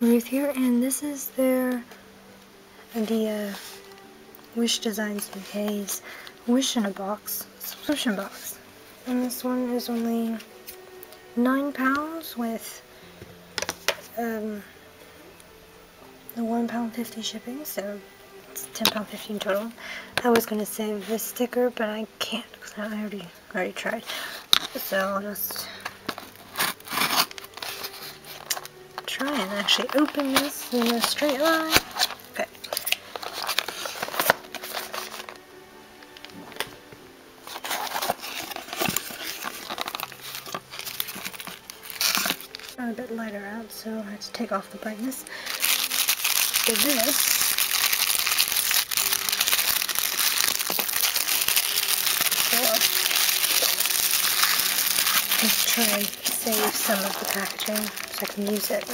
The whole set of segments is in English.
Ruth here, and this is their idea Wish Designs UK's Wish in a Box subscription box. And this one is only £9 with um, the £1.50 shipping, so it's £10.50 in total. I was going to save this sticker, but I can't because I already, already tried. So I'll just try and actually open this in a straight line. Okay. I'm a bit lighter out, so I have to take off the brightness. This Let's try save some of the packaging so I can use it.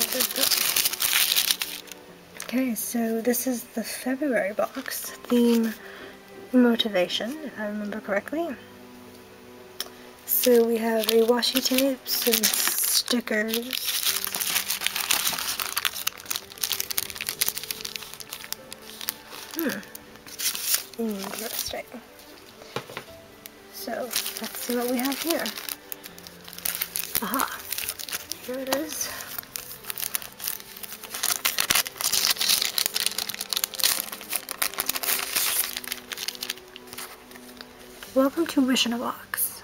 Okay, so this is the February box. Theme motivation, if I remember correctly. So we have a washi tape, some stickers, Hmm. Interesting. So, let's see what we have here. Aha. Here it is. Welcome to Wish in a Box.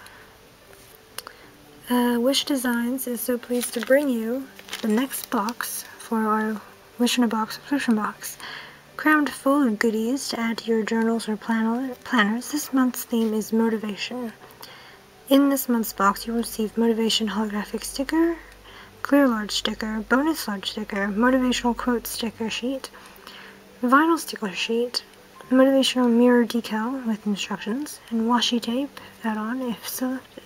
Uh, Wish Designs is so pleased to bring you the next box for our Wish in a Box subscription box. Crammed full of goodies to add to your journals or plan planners, this month's theme is motivation. In this month's box, you will receive Motivation Holographic Sticker, Clear Large Sticker, Bonus Large Sticker, Motivational Quote Sticker Sheet, Vinyl Sticker Sheet, Motivational Mirror Decal with instructions, and Washi Tape add-on if selected.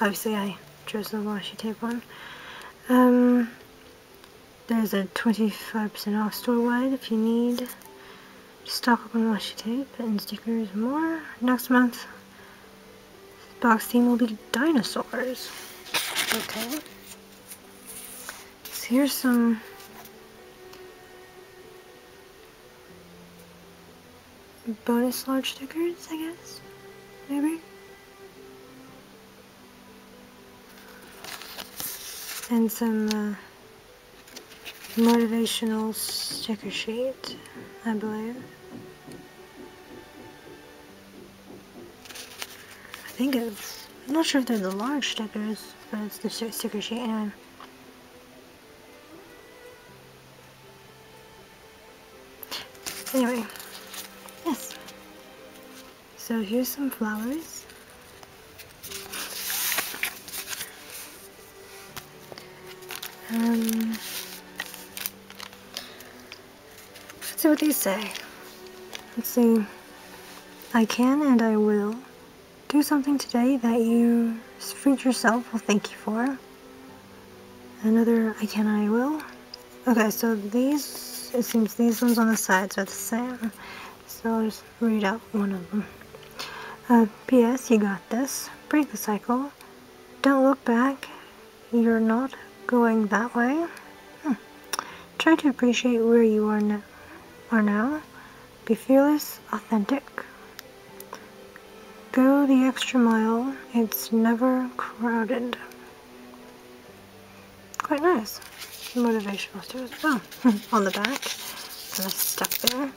Obviously, I chose the washi tape one. Um, there's a 25% off store-wide if you need stock up on washi tape and stickers more. Next month, box theme will be dinosaurs. Okay. So here's some bonus large stickers, I guess. Maybe. And some uh, motivational sticker sheet, I believe. Think it's, I'm not sure if they're the large stickers, but it's the sticker sheet anyway. Anyway, yes. So here's some flowers. Um, let's see what these say. Let's see. I can and I will do something today that you freed yourself will thank you for. Another I can I will. Okay, so these, it seems these ones on the sides are the same. So I'll just read out one of them. Uh, P.S. You got this. Break the cycle. Don't look back. You're not going that way. Hmm. Try to appreciate where you are. Are now. Be fearless, authentic. The extra mile, it's never crowded. Quite nice. Motivational stickers. Oh, on the back. Kind of stuck there.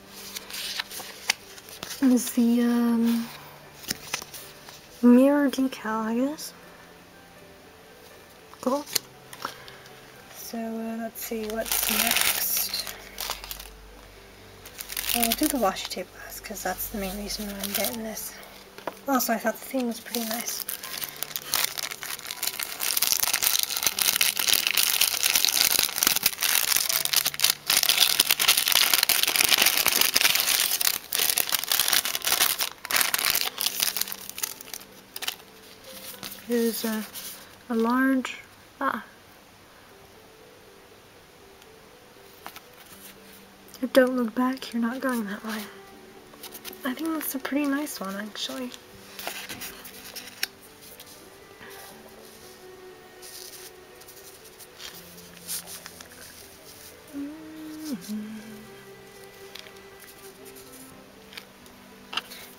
Is the um, mirror decal, I guess. Cool. So uh, let's see what's next. I'll do the washi tape last because that's the main reason why I'm getting this. Also, I thought the theme was pretty nice. Here's a, a large, ah, If don't look back, you're not going that way. I think that's a pretty nice one, actually.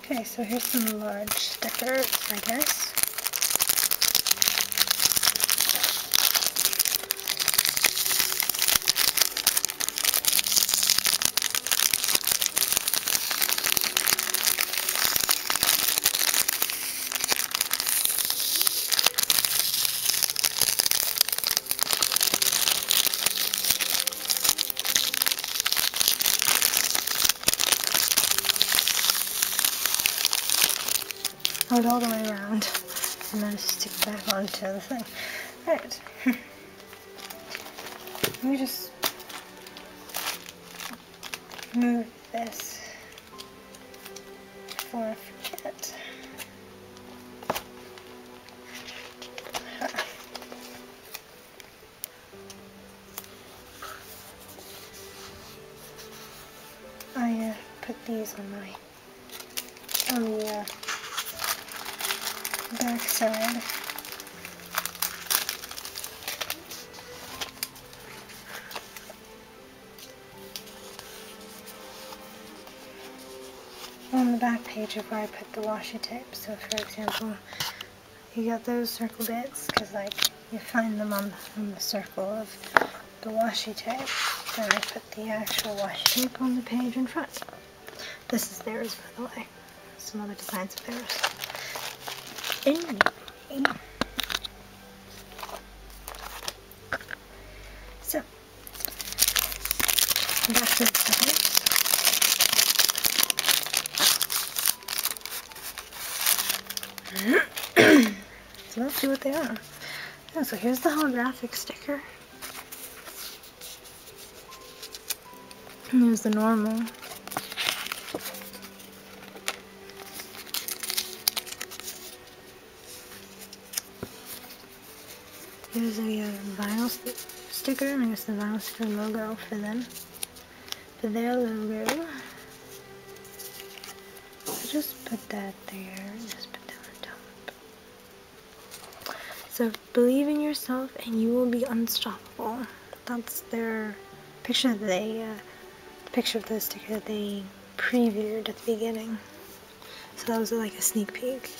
Okay, so here's some large stickers, I guess. Hold all the way around and then stick it back onto the thing. Right. Let me just move this before I back side. On the back page of where I put the washi tape. So for example, you got those circle bits because like you find them on, the circle of the washi tape. Then I put the actual washi tape on the page in front. This is theirs by the way. Some other designs of theirs. So, so let's see what they are. Yeah, so here's the holographic sticker. And here's the normal. Here's a uh, vinyl st sticker, and I guess the vinyl sticker logo for them, for their logo. So just put that there, just put that on top. So believe in yourself and you will be unstoppable. That's their picture that they, uh, the picture of the sticker that they previewed at the beginning. So that was like a sneak peek.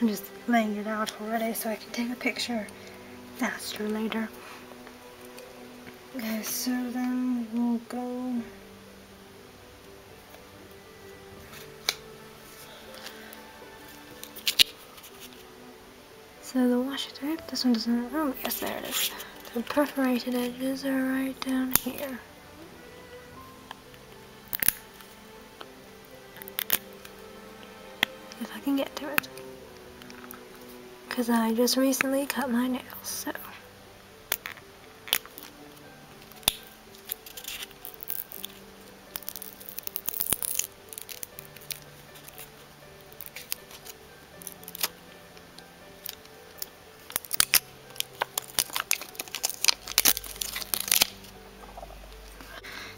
I'm just laying it out already so I can take a picture faster later. Okay, so then we'll go So the washi tape, this one doesn't, oh yes there it is. The perforated edges are right down here. If I can get to it. Because I just recently cut my nails, so.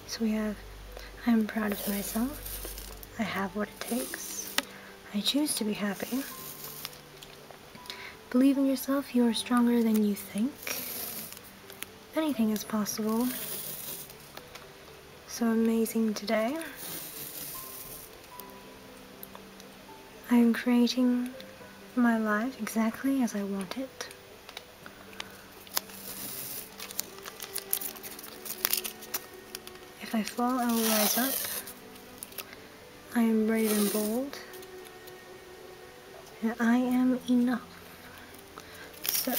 So we have, I'm proud of myself. I have what it takes. I choose to be happy. Believe in yourself, you are stronger than you think. Anything is possible. So amazing today. I am creating my life exactly as I want it. If I fall, I will rise up. I am brave and bold. And I am enough. So,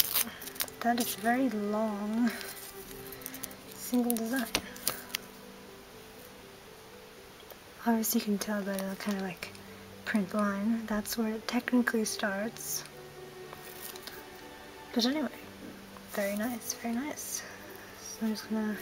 that is very long single design. Obviously you can tell by the kind of like print line. That's where it technically starts. But anyway, very nice, very nice. So I'm just gonna